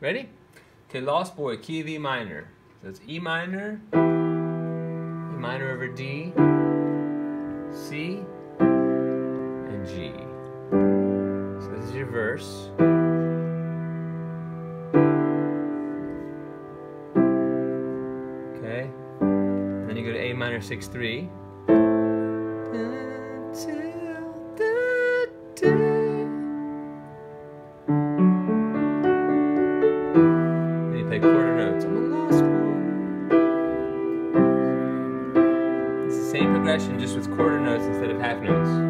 Ready? Okay, Lost Boy, key of E minor. So it's E minor, E minor over D, C, and G. So this is your verse. Okay. And then you go to A minor 6 3. Play quarter notes. I'm a lost boy. It's the same progression, just with quarter notes instead of half notes.